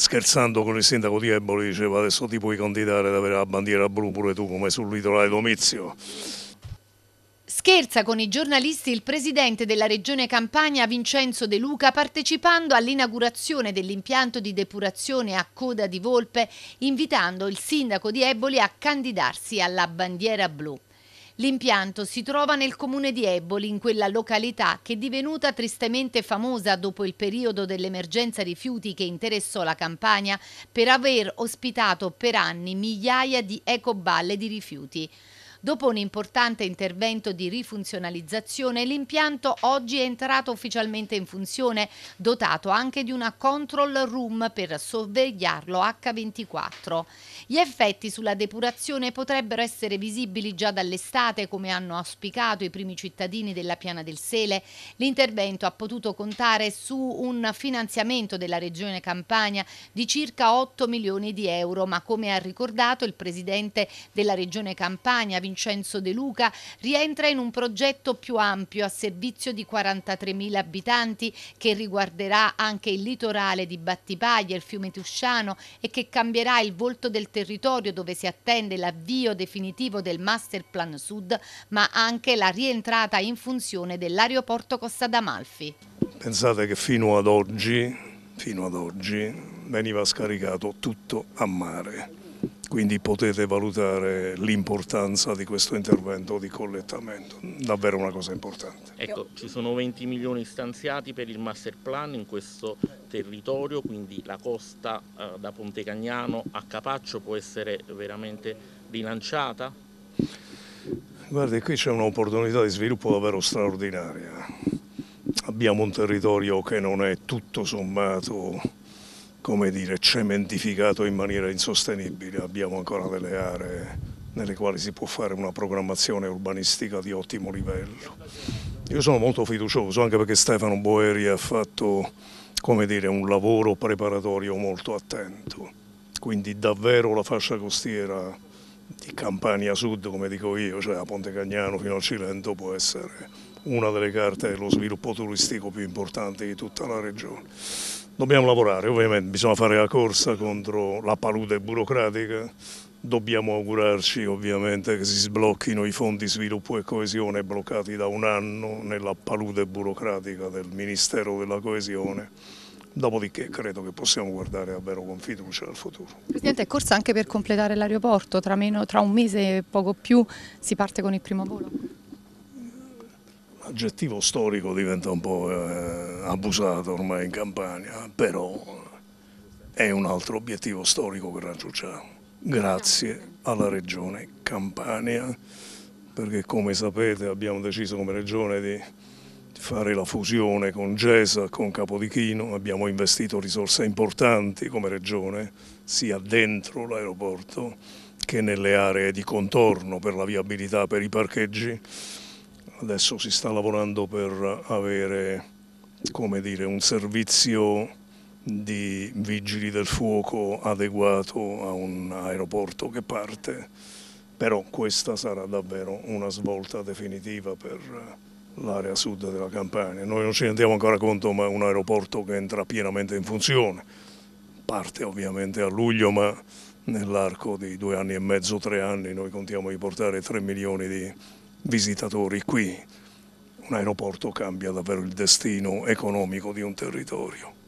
scherzando con il sindaco di Eboli diceva adesso ti puoi candidare ad avere la bandiera blu pure tu come sul litorale Domizio. Scherza con i giornalisti il presidente della regione Campania Vincenzo De Luca partecipando all'inaugurazione dell'impianto di depurazione a coda di volpe, invitando il sindaco di Eboli a candidarsi alla bandiera blu. L'impianto si trova nel comune di Eboli, in quella località che è divenuta tristemente famosa dopo il periodo dell'emergenza rifiuti che interessò la Campania per aver ospitato per anni migliaia di ecoballe di rifiuti. Dopo un importante intervento di rifunzionalizzazione, l'impianto oggi è entrato ufficialmente in funzione, dotato anche di una control room per sorvegliarlo H24. Gli effetti sulla depurazione potrebbero essere visibili già dall'estate, come hanno auspicato i primi cittadini della Piana del Sele. L'intervento ha potuto contare su un finanziamento della Regione Campania di circa 8 milioni di euro, ma come ha ricordato il presidente della Regione Campania, Vincenzo De Luca, rientra in un progetto più ampio a servizio di 43.000 abitanti che riguarderà anche il litorale di Battipaglia, il fiume Tusciano e che cambierà il volto del territorio dove si attende l'avvio definitivo del Master Plan Sud, ma anche la rientrata in funzione dell'aeroporto Costa d'Amalfi. Pensate che fino ad oggi, fino ad oggi veniva scaricato tutto a mare quindi potete valutare l'importanza di questo intervento di collettamento, davvero una cosa importante. Ecco, ci sono 20 milioni stanziati per il master plan in questo territorio, quindi la costa eh, da Ponte Cagnano a Capaccio può essere veramente rilanciata? Guardi, qui c'è un'opportunità di sviluppo davvero straordinaria. Abbiamo un territorio che non è tutto sommato come dire, cementificato in maniera insostenibile. Abbiamo ancora delle aree nelle quali si può fare una programmazione urbanistica di ottimo livello. Io sono molto fiducioso anche perché Stefano Boeri ha fatto come dire, un lavoro preparatorio molto attento, quindi davvero la fascia costiera di Campania Sud, come dico io, cioè a Ponte Cagnano fino al Cilento può essere una delle carte dello sviluppo turistico più importanti di tutta la regione. Dobbiamo lavorare, ovviamente bisogna fare la corsa contro la palude burocratica, dobbiamo augurarci ovviamente che si sblocchino i fondi sviluppo e coesione bloccati da un anno nella palude burocratica del Ministero della Coesione. Dopodiché credo che possiamo guardare davvero con fiducia al futuro. Presidente, è corsa anche per completare l'aeroporto, tra, tra un mese e poco più si parte con il primo volo? L'aggettivo storico diventa un po' eh, abusato ormai in Campania, però è un altro obiettivo storico che raggiungiamo. Grazie alla regione Campania, perché come sapete abbiamo deciso come regione di fare la fusione con Gesa, con Capodichino, abbiamo investito risorse importanti come regione, sia dentro l'aeroporto che nelle aree di contorno per la viabilità, per i parcheggi Adesso si sta lavorando per avere dire, un servizio di vigili del fuoco adeguato a un aeroporto che parte, però questa sarà davvero una svolta definitiva per l'area sud della Campania. Noi non ci rendiamo ancora conto, ma è un aeroporto che entra pienamente in funzione. Parte ovviamente a luglio, ma nell'arco di due anni e mezzo, tre anni, noi contiamo di portare 3 milioni di visitatori qui. Un aeroporto cambia davvero il destino economico di un territorio.